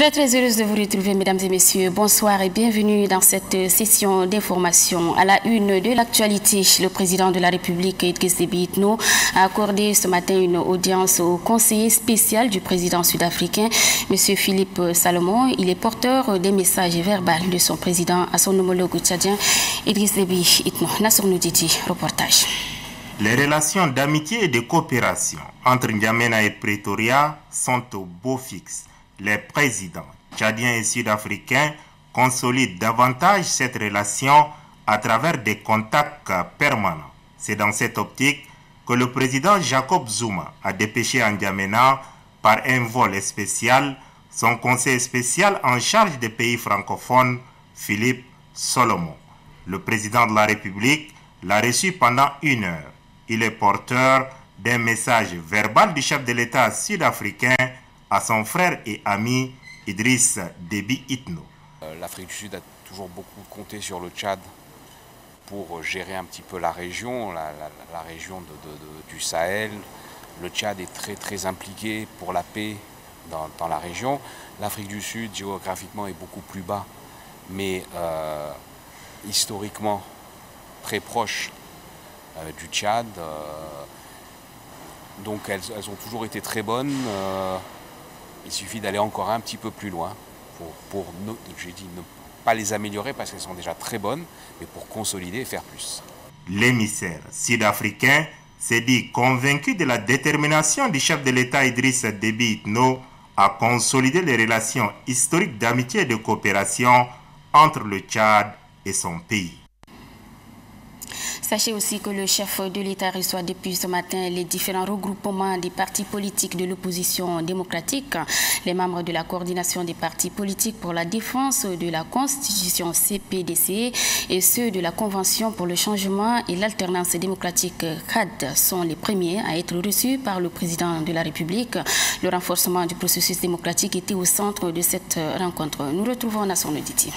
Très très heureuse de vous retrouver mesdames et messieurs. Bonsoir et bienvenue dans cette session d'information. À la une de l'actualité, le président de la République, Idriss Déby Itno, a accordé ce matin une audience au conseiller spécial du président sud-africain, M. Philippe Salomon. Il est porteur des messages verbaux de son président à son homologue tchadien, Idriss Itno. Nassur Nouditi, reportage. Les relations d'amitié et de coopération entre N'Djamena et Pretoria sont au beau fixe les présidents tchadiens et sud-africains consolident davantage cette relation à travers des contacts permanents. C'est dans cette optique que le président Jacob Zuma a dépêché à N'Djamena par un vol spécial son conseiller spécial en charge des pays francophones, Philippe Solomon. Le président de la République l'a reçu pendant une heure. Il est porteur d'un message verbal du chef de l'État sud-africain à son frère et ami Idriss Déby Itno. Euh, L'Afrique du Sud a toujours beaucoup compté sur le Tchad pour gérer un petit peu la région, la, région du Sahel. Le Tchad est très très impliqué pour la paix dans, la région. L'Afrique du Sud, géographiquement, est beaucoup plus bas, mais euh, historiquement très proche euh, du Tchad. donc elles, elles, ont toujours été très bonnes. Il suffit d'aller encore un petit peu plus loin pour, j'ai dit, ne pas les améliorer parce qu'elles sont déjà très bonnes, mais pour consolider et faire plus. L'émissaire sud-africain s'est dit convaincu de la détermination du chef de l'État Idriss Déby Itno à consolider les relations historiques d'amitié et de coopération entre le Tchad et son pays. Sachez aussi que le chef de l'État reçoit depuis ce matin les différents regroupements des partis politiques de l'opposition démocratique, les membres de la coordination des partis politiques pour la défense de la Constitution CPDC et ceux de la Convention pour le changement et l'alternance démocratique CAD sont les premiers à être reçus par le président de la République. Le renforcement du processus démocratique était au centre de cette rencontre. Nous retrouvons Nasson Auditi.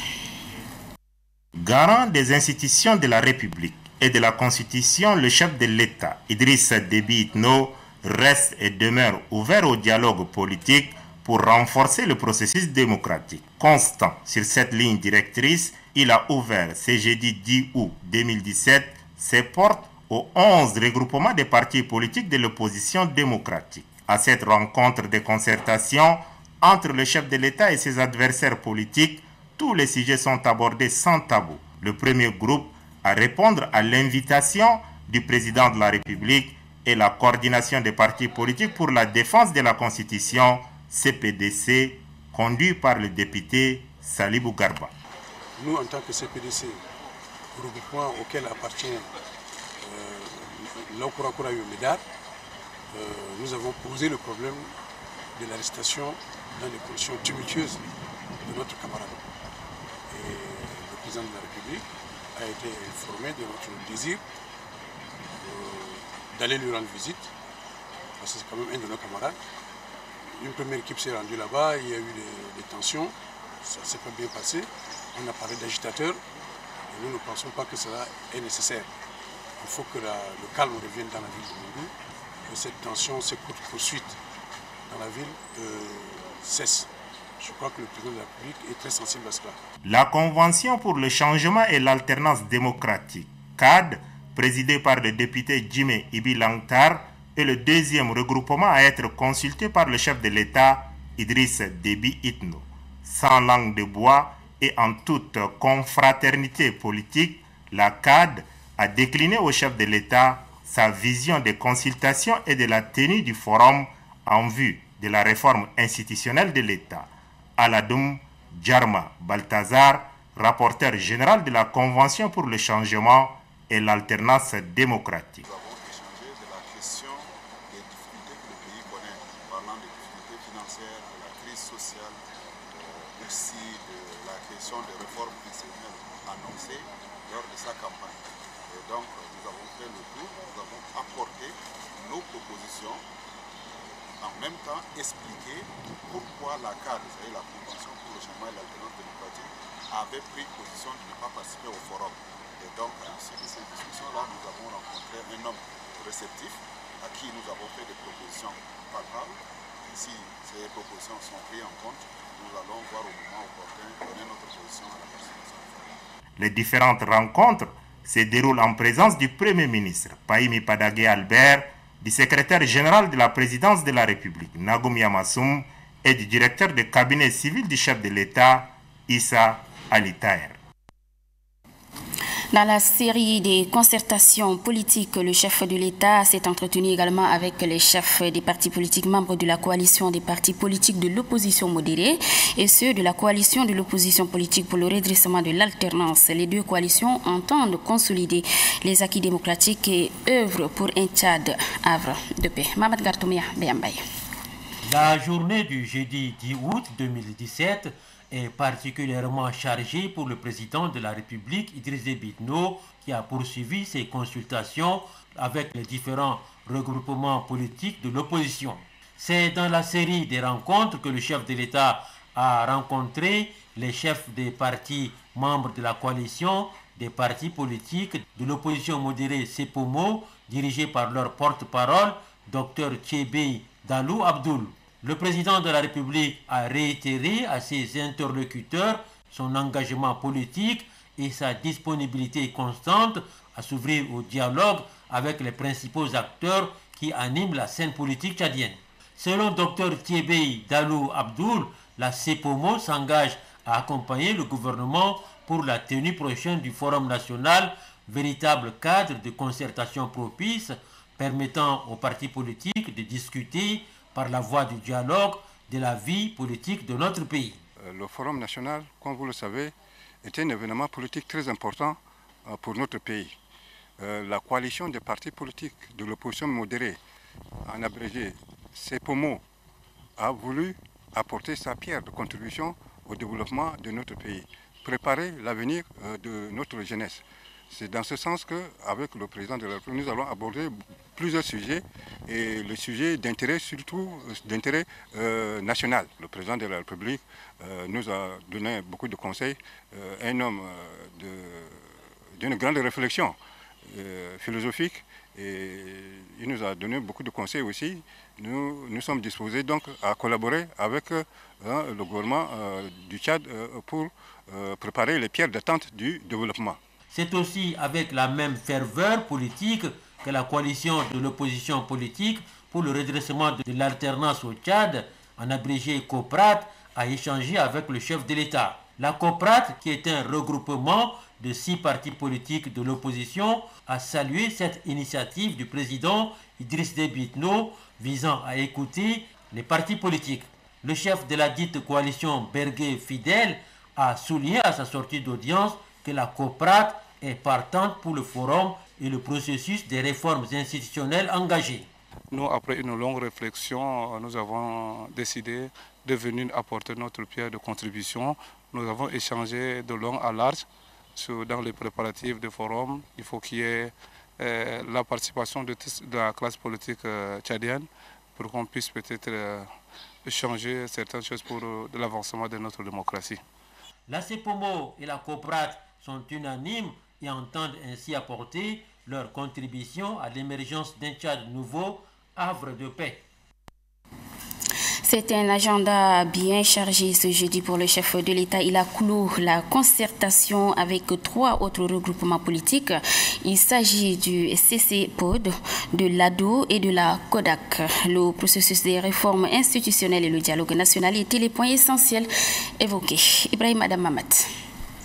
Garant des institutions de la République, et de la Constitution, le chef de l'État, Idriss Déby Itno, reste et demeure ouvert au dialogue politique pour renforcer le processus démocratique. Constant sur cette ligne directrice, il a ouvert ce jeudi 10 août 2017 ses portes aux 11 regroupements des partis politiques de l'opposition démocratique. À cette rencontre de concertation entre le chef de l'État et ses adversaires politiques, tous les sujets sont abordés sans tabou. Le premier groupe à répondre à l'invitation du président de la République et la coordination des partis politiques pour la défense de la Constitution, CPDC, conduit par le député Salibou Garba. Nous, en tant que CPDC, regroupement auquel appartient euh, Medar, euh, nous avons posé le problème de l'arrestation dans les conditions tumultueuses de notre camarade. Et le président de la République a été informé de notre désir d'aller lui rendre visite, parce que c'est quand même un de nos camarades. Une première équipe s'est rendue là-bas, il y a eu des, tensions, ça ne s'est pas bien passé. On a parlé d'agitateurs, et nous ne pensons pas que cela est nécessaire. Il faut que le calme revienne dans la ville de que cette tension, ces courtes poursuites dans la ville euh, cesse. Je crois que le président de la République est très sensible à cela. La Convention pour le changement et l'alternance démocratique, CAD, présidée par le député Jimé Ibi Langtar, est le deuxième regroupement à être consulté par le chef de l'État, Idriss Déby Itno. Sans langue de bois et en toute confraternité politique, la CAD a décliné au chef de l'État sa vision des consultations et de la tenue du forum en vue de la réforme institutionnelle de l'État. Aladoum Djarma Balthazar, rapporteur général de la Convention pour le changement et l'alternance démocratique. Nous avons échangé de la question des difficultés que le pays connaît, parlant des difficultés financières, de la crise sociale, euh, aussi de la question des réformes institutionnelles annoncées lors de sa campagne. Et donc, nous avons fait le tour, nous avons apporté nos propositions en même temps expliquer pourquoi la CAD, la Convention pour le changement et l'alternance démocratique, avait pris position de ne pas participer au forum. Et donc, à l'issue de ces discussions-là, nous avons rencontré un homme réceptif à qui nous avons fait des propositions palpables. Et si ces propositions sont prises en compte, nous allons pouvoir au moment opportun donner notre position à la personne. Les différentes rencontres se déroulent en présence du Premier ministre Paimi Padagé Albert, du secrétaire général de la présidence de la République Nagoum Yamassoum et du directeur de cabinet civil du chef de l'État Issa Alitaer. Dans la série des concertations politiques, le chef de l'État s'est entretenu également avec les chefs des partis politiques membres de la coalition des partis politiques de l'opposition modérée et ceux de la coalition de l'opposition politique pour le redressement de l'alternance. Les deux coalitions entendent consolider les acquis démocratiques et œuvrent pour un Tchad havre de paix. Mamad Gartoumia. La journée du jeudi 10 août 2017 est particulièrement chargée pour le président de la République, Idriss Déby qui a poursuivi ses consultations avec les différents regroupements politiques de l'opposition. C'est dans la série des rencontres que le chef de l'État a rencontré les chefs des partis membres de la coalition des partis politiques de l'opposition modérée CEPOMO, dirigé par leur porte-parole, Dr Tchébé Dalou Abdoul. Le président de la République a réitéré à ses interlocuteurs son engagement politique et sa disponibilité constante à s'ouvrir au dialogue avec les principaux acteurs qui animent la scène politique tchadienne. Selon Dr Thiébé Dalou Abdoul, la CEPOMO s'engage à accompagner le gouvernement pour la tenue prochaine du Forum national, véritable cadre de concertation propice permettant aux partis politiques de discuter par la voie du dialogue de la vie politique de notre pays. Euh, le Forum national, comme vous le savez, est un événement politique très important euh, pour notre pays. Euh, la coalition des partis politiques de l'opposition modérée, en abrégé CEPOMO, a voulu apporter sa pierre de contribution au développement de notre pays, préparer l'avenir de notre jeunesse. C'est dans ce sens qu'avec le président de la République, nous allons aborder plusieurs sujets et le sujet d'intérêt surtout d'intérêt euh, national. Le président de la République euh, nous a donné beaucoup de conseils, euh, un homme d'une grande réflexion philosophique et il nous a donné beaucoup de conseils aussi. Nous, nous sommes disposés donc à collaborer avec le gouvernement du Tchad pour préparer les pierres d'attente du développement. C'est aussi avec la même ferveur politique que la coalition de l'opposition politique pour le redressement de l'alternance au Tchad, en abrégé COPRAT, a échangé avec le chef de l'État. La COPRAT, qui est un regroupement de six partis politiques de l'opposition, a salué cette initiative du président Idriss Déby visant à écouter les partis politiques. Le chef de la dite coalition Berger Fidèle a souligné à sa sortie d'audience que la COPRAT est partante pour le forum et le processus des réformes institutionnelles engagées. Nous, après une longue réflexion, nous avons décidé de venir apporter notre pierre de contribution. Nous avons échangé de long à large dans les préparatifs du forum. Il faut qu'il y ait euh, la participation de, la classe politique euh, tchadienne pour qu'on puisse peut-être euh, changer certaines choses pour l'avancement de notre démocratie. La CEPOMO et la COPRAT sont unanimes et entendent ainsi apporter leur contribution à l'émergence d'un Tchad nouveau, havre de paix. C'est un agenda bien chargé ce jeudi pour le chef de l'État. Il a clos la concertation avec trois autres regroupements politiques. Il s'agit du CC-POD, de l'ADO et de la CODAC. Le processus des réformes institutionnelles et le dialogue national étaient les points essentiels évoqués? Ibrahim Adam Mamat.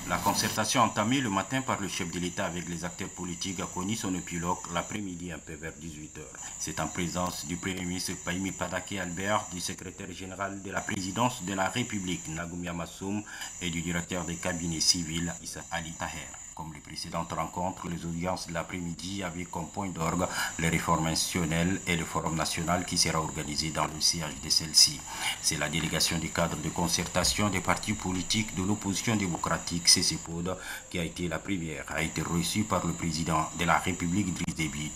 La concertation entamée le matin par le chef de l'État avec les acteurs politiques a connu son épilogue l'après-midi un peu vers 18h. C'est en présence du Premier ministre Paimi Padake Albert, du secrétaire général de la présidence de la République Nagoumia Massoum et du directeur des cabinets civils Issa Ali Taher. Comme les précédentes rencontres, les audiences de l'après-midi avaient comme point d'orgue les réformes institutionnelles et le forum national qui sera organisé dans le siège de celle-ci. C'est la délégation du cadre de concertation des partis politiques de l'opposition démocratique CCPOD qui a été la première, a été reçue par le président de la République Driss Déby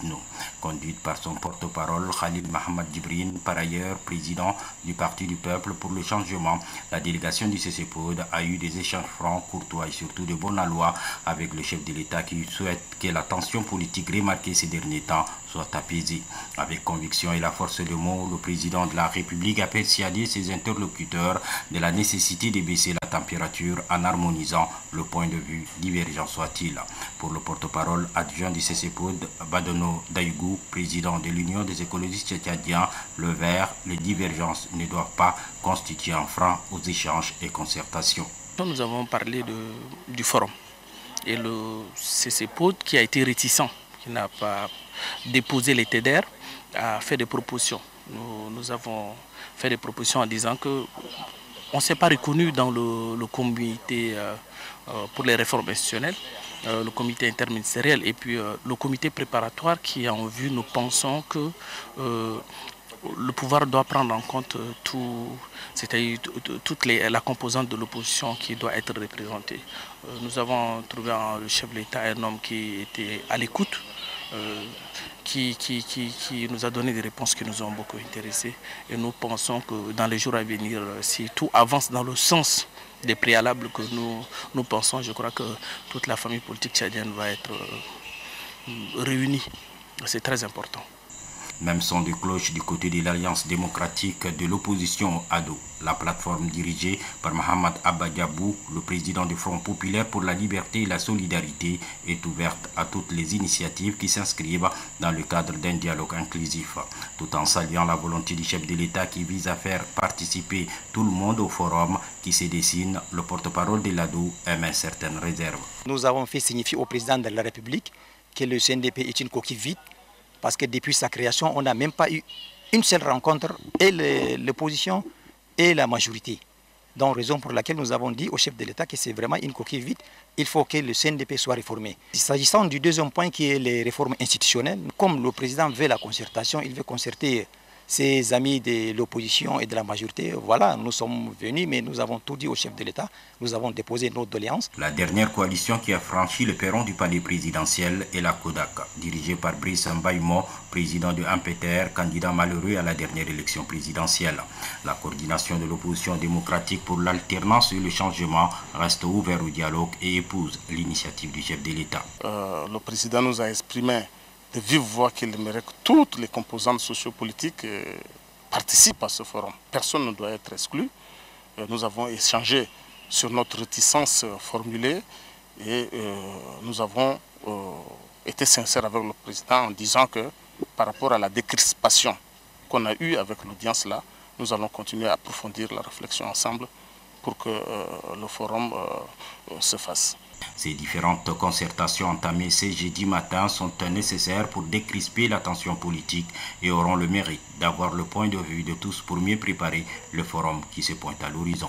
conduite par son porte-parole Khalid Mohamed Djibrine, par ailleurs président du Parti du Peuple pour le changement. La délégation du CCPOD a eu des échanges francs, courtois et surtout de bonne loi avec le chef de l'État qui souhaite que la tension politique remarquée ces derniers temps soit apaisée. Avec conviction et la force de mots, le président de la République a persuadé ses interlocuteurs de la nécessité de baisser la température en harmonisant le point de vue divergent soit-il. Pour le porte-parole adjoint du CCPOD, Badono Daïgou, président de l'Union des écologistes tchadiens, le vert, les divergences ne doivent pas constituer un frein aux échanges et concertations. Nous avons parlé du forum et le CCPOD qui a été réticent, qui n'a pas déposé les TEDER, a fait des propositions. Nous, avons fait des propositions en disant que on ne s'est pas reconnu dans le, comité euh, euh, pour les réformes institutionnelles, euh, le comité interministériel et puis le comité préparatoire qui est en vue, nous pensons que le pouvoir doit prendre en compte tout, c'est-à-dire toute la composante de l'opposition qui doit être représentée. nous avons trouvé le chef de l'État un homme qui était à l'écoute, qui, qui, nous a donné des réponses qui nous ont beaucoup intéressés. Et nous pensons que dans les jours à venir, si tout avance dans le sens des préalables que nous, nous pensons, je crois que toute la famille politique tchadienne va être euh, réunie. C'est très important. Même son de cloche du côté de l'Alliance démocratique de l'opposition ADO. La plateforme dirigée par Mohamed Abadjabou, le président du Front populaire pour la liberté et la solidarité, est ouverte à toutes les initiatives qui s'inscrivent dans le cadre d'un dialogue inclusif, tout en saluant la volonté du chef de l'État qui vise à faire participer tout le monde au forum qui se dessine. Le porte-parole de l'ADO émet certaines réserves. Nous avons fait signifier au président de la République que le CNDP est une coquille vide parce que depuis sa création, on n'a même pas eu une seule rencontre, et l'opposition et la majorité. Donc, raison pour laquelle nous avons dit au chef de l'État que c'est vraiment une coquille vide. Il faut que le CNDP soit réformé. S'agissant du deuxième point qui est les réformes institutionnelles, comme le président veut la concertation, il veut concerter ses amis de l'opposition et de la majorité, voilà, nous sommes venus, mais nous avons tout dit au chef de l'État. Nous avons déposé notre doléance. La dernière coalition qui a franchi le perron du palais présidentiel est la Kodak, dirigée par Brice Mbaïmo, président de Ampeter, candidat malheureux à la dernière élection présidentielle. La coordination de l'opposition démocratique pour l'alternance et le changement reste ouverte au dialogue et épouse l'initiative du chef de l'État. Euh, le président nous a exprimé de vive voix qu'il aimerait que toutes les composantes sociopolitiques euh, participent à ce forum. Personne ne doit être exclu. Euh, nous avons échangé sur notre réticence euh, formulée et nous avons été sincères avec le président en disant que par rapport à la décrispation qu'on a eue avec l'audience là, nous allons continuer à approfondir la réflexion ensemble pour que le forum se fasse. Ces différentes concertations entamées ce jeudi matin sont nécessaires pour décrisper la tension politique et auront le mérite d'avoir le point de vue de tous pour mieux préparer le forum qui se pointe à l'horizon.